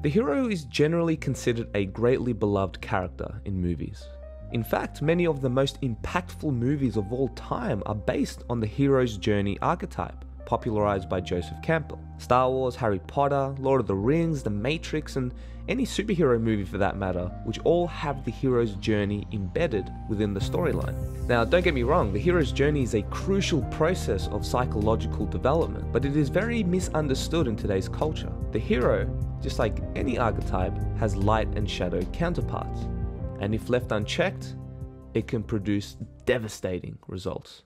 The hero is generally considered a greatly beloved character in movies. In fact, many of the most impactful movies of all time are based on the hero's journey archetype, popularized by Joseph Campbell. Star Wars, Harry Potter, Lord of the Rings, The Matrix, and any superhero movie for that matter, which all have the hero's journey embedded within the storyline. Now, don't get me wrong, the hero's journey is a crucial process of psychological development, but it is very misunderstood in today's culture. The hero, just like any archetype, has light and shadow counterparts, and if left unchecked, it can produce devastating results.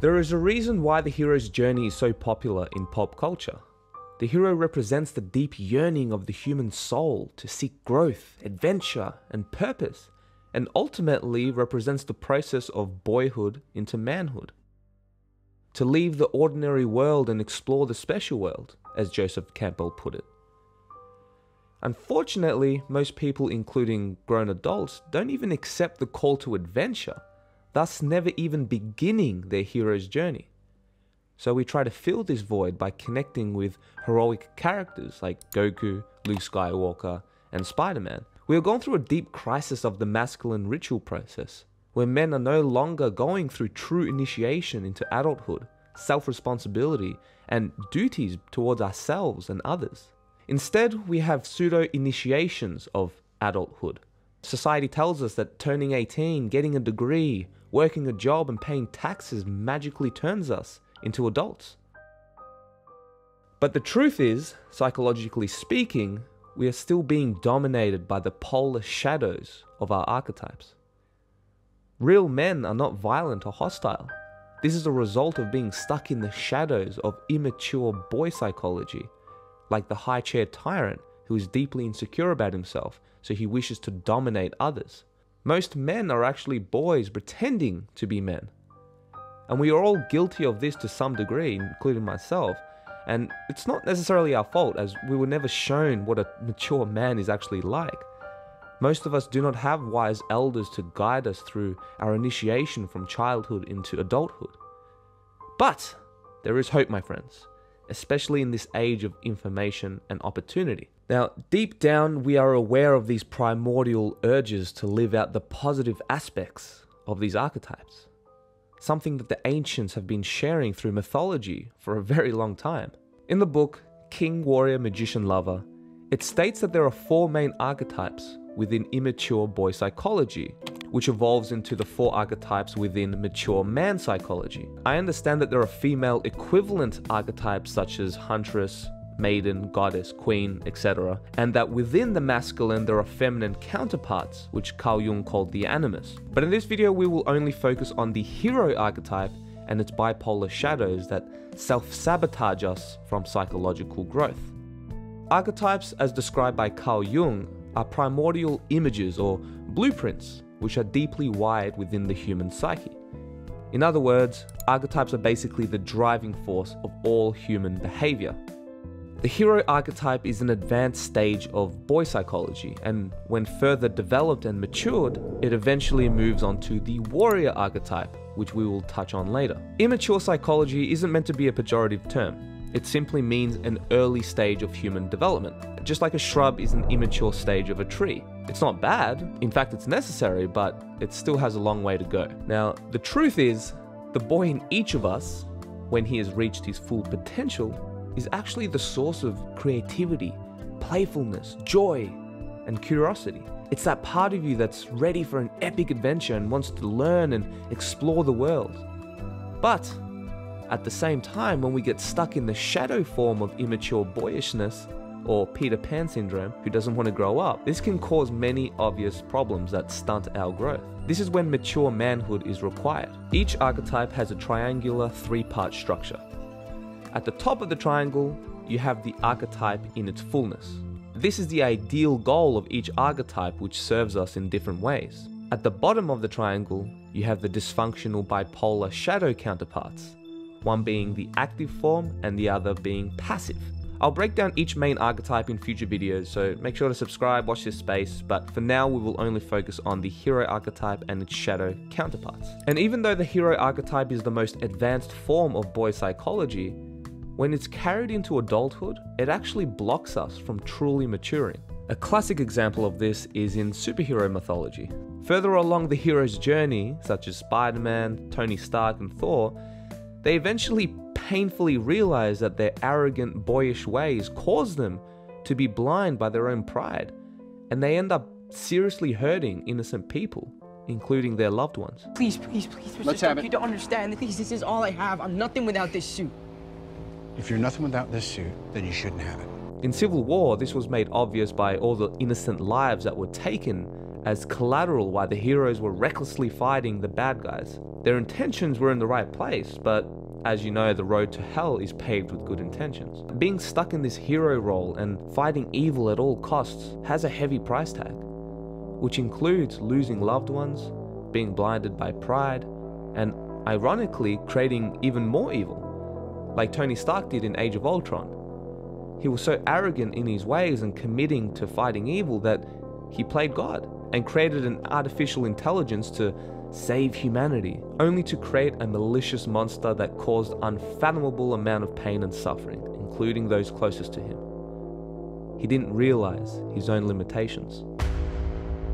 There is a reason why the hero's journey is so popular in pop culture. The hero represents the deep yearning of the human soul to seek growth, adventure, and purpose, and ultimately represents the process of boyhood into manhood. To leave the ordinary world and explore the special world, as Joseph Campbell put it. Unfortunately, most people, including grown adults, don't even accept the call to adventure, thus never even beginning their hero's journey. So we try to fill this void by connecting with heroic characters like Goku, Luke Skywalker, and Spider Man. We are going through a deep crisis of the masculine ritual process, where men are no longer going through true initiation into adulthood, self responsibility, and duties towards ourselves and others. Instead, we have pseudo initiations of adulthood. Society tells us that turning 18, getting a degree, working a job, and paying taxes magically turns us into adults. But the truth is, psychologically speaking, we are still being dominated by the polar shadows of our archetypes. Real men are not violent or hostile. This is a result of being stuck in the shadows of immature boy psychology, like the high chair tyrant who is deeply insecure about himself, so he wishes to dominate others. Most men are actually boys pretending to be men. And we are all guilty of this to some degree, including myself. And it's not necessarily our fault, as we were never shown what a mature man is actually like. Most of us do not have wise elders to guide us through our initiation from childhood into adulthood. But there is hope, my friends, especially in this age of information and opportunity. Now, deep down, we are aware of these primordial urges to live out the positive aspects of these archetypes something that the ancients have been sharing through mythology for a very long time. In the book, King, Warrior, Magician, Lover, it states that there are four main archetypes within immature boy psychology, which evolves into the four archetypes within mature man psychology. I understand that there are female equivalent archetypes such as Huntress, maiden, goddess, queen, etc., and that within the masculine there are feminine counterparts, which Carl Jung called the animus. But in this video we will only focus on the hero archetype and its bipolar shadows that self-sabotage us from psychological growth. Archetypes, as described by Carl Jung, are primordial images or blueprints which are deeply wired within the human psyche. In other words, archetypes are basically the driving force of all human behavior. The hero archetype is an advanced stage of boy psychology, and when further developed and matured, it eventually moves on to the warrior archetype, which we will touch on later. Immature psychology isn't meant to be a pejorative term. It simply means an early stage of human development, just like a shrub is an immature stage of a tree. It's not bad, in fact, it's necessary, but it still has a long way to go. Now, the truth is, the boy in each of us, when he has reached his full potential, is actually the source of creativity, playfulness, joy, and curiosity. It's that part of you that's ready for an epic adventure and wants to learn and explore the world. But at the same time, when we get stuck in the shadow form of immature boyishness, or Peter Pan syndrome, who doesn't want to grow up, this can cause many obvious problems that stunt our growth. This is when mature manhood is required. Each archetype has a triangular three part structure. At the top of the triangle, you have the archetype in its fullness. This is the ideal goal of each archetype which serves us in different ways. At the bottom of the triangle, you have the dysfunctional bipolar shadow counterparts, one being the active form and the other being passive. I'll break down each main archetype in future videos, so make sure to subscribe, watch this space, but for now we will only focus on the hero archetype and its shadow counterparts. And even though the hero archetype is the most advanced form of boy psychology, when it's carried into adulthood, it actually blocks us from truly maturing. A classic example of this is in superhero mythology. Further along the hero's journey, such as Spider Man, Tony Stark, and Thor, they eventually painfully realize that their arrogant, boyish ways cause them to be blind by their own pride, and they end up seriously hurting innocent people, including their loved ones. Please, please, please, Mr. Let's Stark, have it. you don't understand. Please, this is all I have. I'm nothing without this suit. If you're nothing without this suit, then you shouldn't have it. In Civil War, this was made obvious by all the innocent lives that were taken as collateral while the heroes were recklessly fighting the bad guys. Their intentions were in the right place, but as you know, the road to hell is paved with good intentions. Being stuck in this hero role and fighting evil at all costs has a heavy price tag, which includes losing loved ones, being blinded by pride, and ironically, creating even more evil, like Tony Stark did in Age of Ultron. He was so arrogant in his ways and committing to fighting evil that he played God and created an artificial intelligence to save humanity, only to create a malicious monster that caused unfathomable amount of pain and suffering, including those closest to him. He didn't realize his own limitations.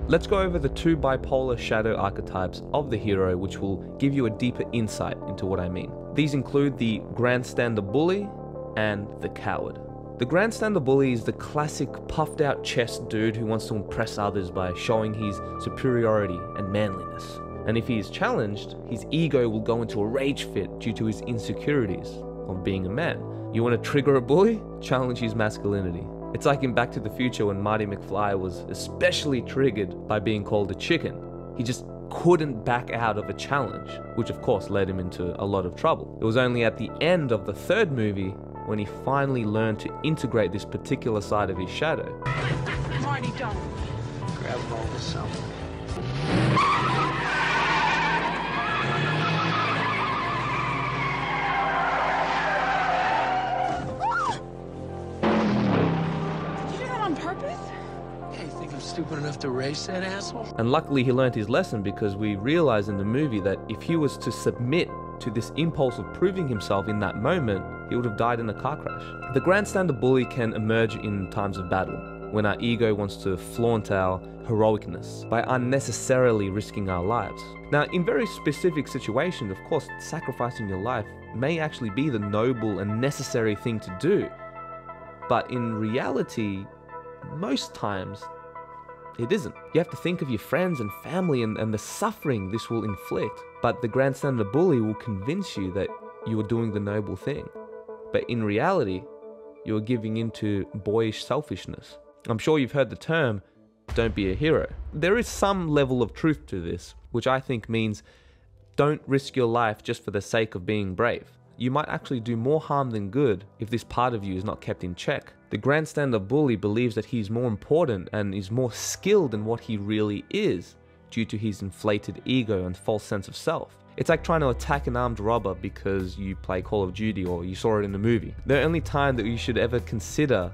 Let's go over the two bipolar shadow archetypes of the hero, which will give you a deeper insight into what I mean. These include the grandstander bully and the coward. The grandstander bully is the classic puffed out chest dude who wants to impress others by showing his superiority and manliness. And if he is challenged, his ego will go into a rage fit due to his insecurities of being a man. You want to trigger a bully? Challenge his masculinity. It's like in Back to the Future when Marty McFly was especially triggered by being called a chicken. He just couldn't back out of a challenge, which of course led him into a lot of trouble. It was only at the end of the third movie when he finally learned to integrate this particular side of his shadow. Marty, don't. Grab all the something. Stupid enough to race that asshole? And luckily, he learned his lesson because we realize in the movie that if he was to submit to this impulse of proving himself in that moment, he would have died in a car crash. The grandstander bully can emerge in times of battle, when our ego wants to flaunt our heroicness by unnecessarily risking our lives. Now, in very specific situations, of course, sacrificing your life may actually be the noble and necessary thing to do. But in reality, most times, it isn't. You have to think of your friends and family and, and the suffering this will inflict. But the grandstander bully will convince you that you are doing the noble thing. But in reality, you are giving into boyish selfishness. I'm sure you've heard the term, don't be a hero. There is some level of truth to this, which I think means don't risk your life just for the sake of being brave. You might actually do more harm than good if this part of you is not kept in check. The grandstander bully believes that he's more important and is more skilled in what he really is due to his inflated ego and false sense of self. It's like trying to attack an armed robber because you play Call of Duty or you saw it in a movie. The only time that you should ever consider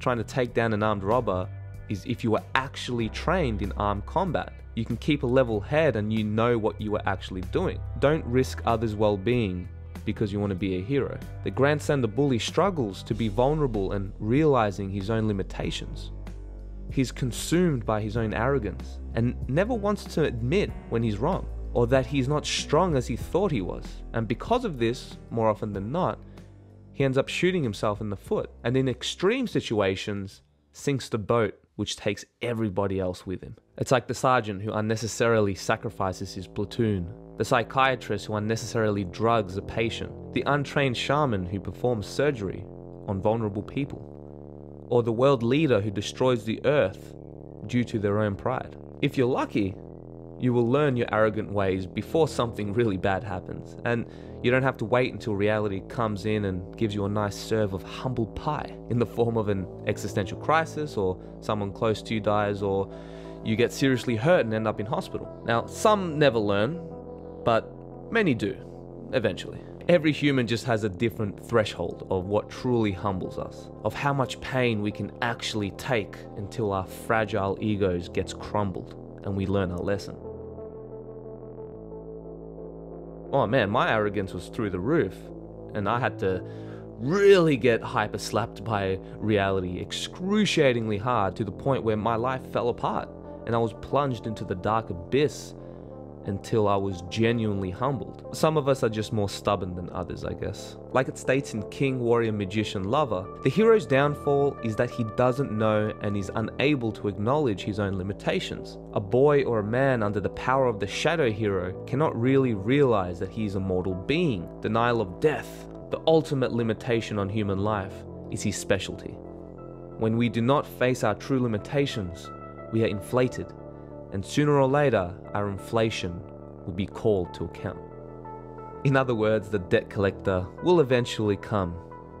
trying to take down an armed robber is if you are actually trained in armed combat. You can keep a level head and you know what you are actually doing. Don't risk others' well being because you want to be a hero. The grandstander bully struggles to be vulnerable and realizing his own limitations. He's consumed by his own arrogance and never wants to admit when he's wrong or that he's not strong as he thought he was. And because of this, more often than not, he ends up shooting himself in the foot and in extreme situations sinks the boat which takes everybody else with him. It's like the sergeant who unnecessarily sacrifices his platoon, the psychiatrist who unnecessarily drugs a patient, the untrained shaman who performs surgery on vulnerable people, or the world leader who destroys the earth due to their own pride. If you're lucky, you will learn your arrogant ways before something really bad happens, and you don't have to wait until reality comes in and gives you a nice serve of humble pie in the form of an existential crisis, or someone close to you dies, or you get seriously hurt and end up in hospital. Now, some never learn, but many do, eventually. Every human just has a different threshold of what truly humbles us, of how much pain we can actually take until our fragile egos gets crumbled and we learn our lesson. Oh man, my arrogance was through the roof, and I had to really get hyper slapped by reality excruciatingly hard to the point where my life fell apart and I was plunged into the dark abyss until I was genuinely humbled. Some of us are just more stubborn than others, I guess. Like it states in King, Warrior, Magician, Lover, the hero's downfall is that he doesn't know and is unable to acknowledge his own limitations. A boy or a man under the power of the shadow hero cannot really realize that he is a mortal being. Denial of death, the ultimate limitation on human life, is his specialty. When we do not face our true limitations, we are inflated and sooner or later, our inflation will be called to account. In other words, the debt collector will eventually come,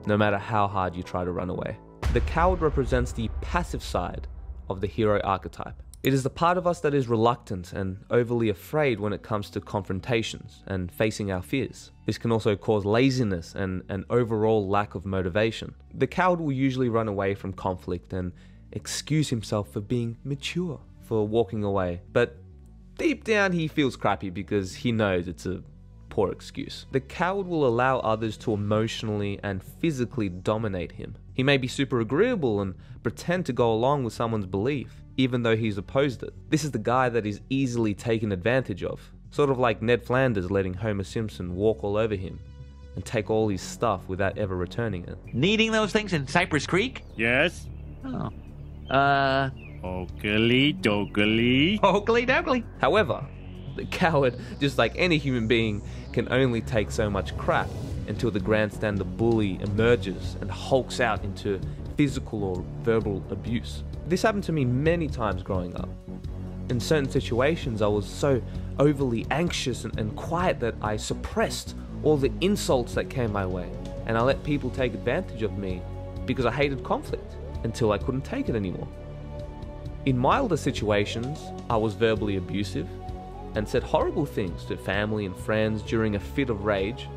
no matter how hard you try to run away. The coward represents the passive side of the hero archetype. It is the part of us that is reluctant and overly afraid when it comes to confrontations and facing our fears. This can also cause laziness and an overall lack of motivation. The coward will usually run away from conflict and excuse himself for being mature for walking away, but deep down he feels crappy because he knows it's a poor excuse. The coward will allow others to emotionally and physically dominate him. He may be super agreeable and pretend to go along with someone's belief, even though he's opposed it. This is the guy that is easily taken advantage of, sort of like Ned Flanders letting Homer Simpson walk all over him and take all his stuff without ever returning it. Needing those things in Cypress Creek? Yes? Oh. Uh, Oakley dokley. Oakley dokley. However, the coward, just like any human being, can only take so much crap until the grandstander bully emerges and hulks out into physical or verbal abuse. This happened to me many times growing up. In certain situations, I was so overly anxious and, and quiet that I suppressed all the insults that came my way, and I let people take advantage of me because I hated conflict until I couldn't take it anymore. In milder situations, I was verbally abusive and said horrible things to family and friends during a fit of rage,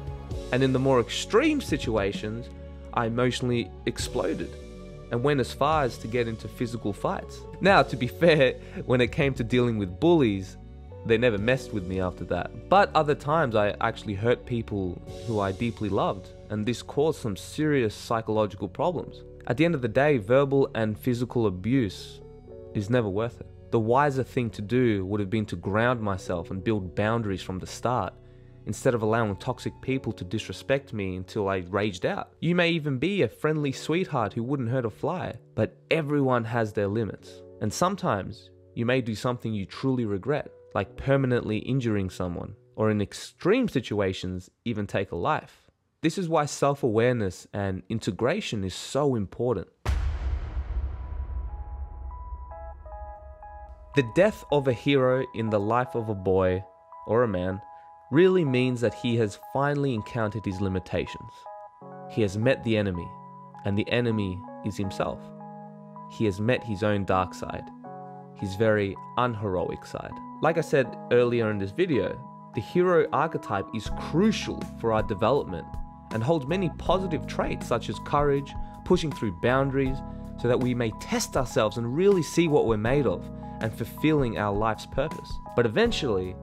and in the more extreme situations, I emotionally exploded and went as far as to get into physical fights. Now, to be fair, when it came to dealing with bullies, they never messed with me after that. But other times I actually hurt people who I deeply loved, and this caused some serious psychological problems. At the end of the day, verbal and physical abuse is never worth it. The wiser thing to do would have been to ground myself and build boundaries from the start, instead of allowing toxic people to disrespect me until I raged out. You may even be a friendly sweetheart who wouldn't hurt a fly, but everyone has their limits. And sometimes you may do something you truly regret, like permanently injuring someone, or in extreme situations, even take a life. This is why self awareness and integration is so important. The death of a hero in the life of a boy or a man really means that he has finally encountered his limitations. He has met the enemy, and the enemy is himself. He has met his own dark side, his very unheroic side. Like I said earlier in this video, the hero archetype is crucial for our development and holds many positive traits such as courage, pushing through boundaries, so that we may test ourselves and really see what we're made of and fulfilling our life's purpose. But eventually,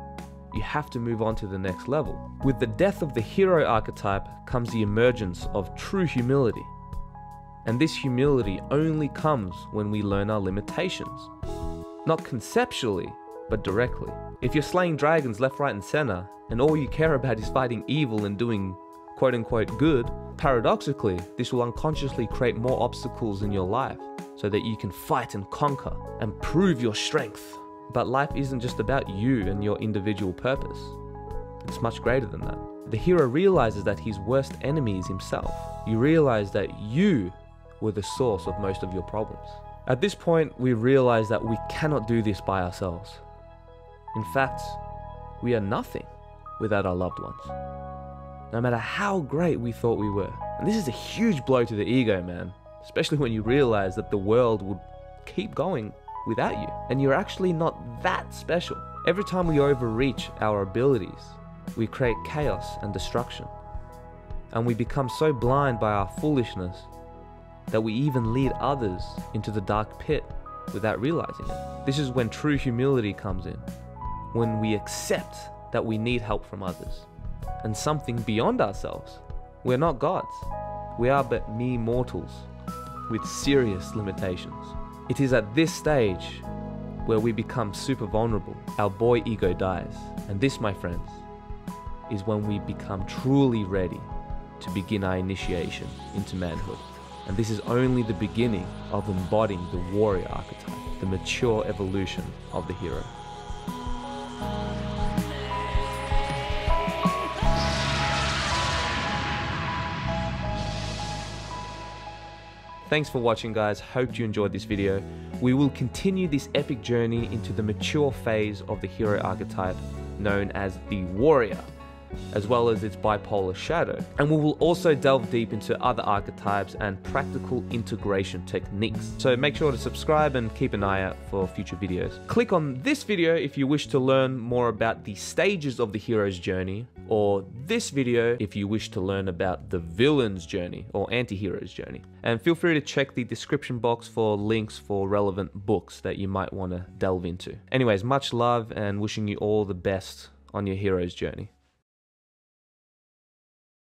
you have to move on to the next level. With the death of the hero archetype comes the emergence of true humility. And this humility only comes when we learn our limitations. Not conceptually, but directly. If you're slaying dragons left, right, and center, and all you care about is fighting evil and doing quote unquote good, paradoxically, this will unconsciously create more obstacles in your life so that you can fight and conquer and prove your strength. But life isn't just about you and your individual purpose, it's much greater than that. The hero realizes that his worst enemy is himself. You realize that you were the source of most of your problems. At this point, we realize that we cannot do this by ourselves. In fact, we are nothing without our loved ones. No matter how great we thought we were. And this is a huge blow to the ego, man. Especially when you realize that the world would keep going without you. And you're actually not that special. Every time we overreach our abilities, we create chaos and destruction. And we become so blind by our foolishness that we even lead others into the dark pit without realizing it. This is when true humility comes in, when we accept that we need help from others and something beyond ourselves. We're not gods. We are but mere mortals with serious limitations. It is at this stage where we become super vulnerable. Our boy ego dies. And this, my friends, is when we become truly ready to begin our initiation into manhood. And this is only the beginning of embodying the warrior archetype, the mature evolution of the hero. Thanks for watching guys, hope you enjoyed this video. We will continue this epic journey into the mature phase of the hero archetype known as the warrior as well as its bipolar shadow. And we will also delve deep into other archetypes and practical integration techniques. So make sure to subscribe and keep an eye out for future videos. Click on this video if you wish to learn more about the stages of the hero's journey, or this video if you wish to learn about the villain's journey or anti-hero's journey. And feel free to check the description box for links for relevant books that you might want to delve into. Anyways, much love and wishing you all the best on your hero's journey.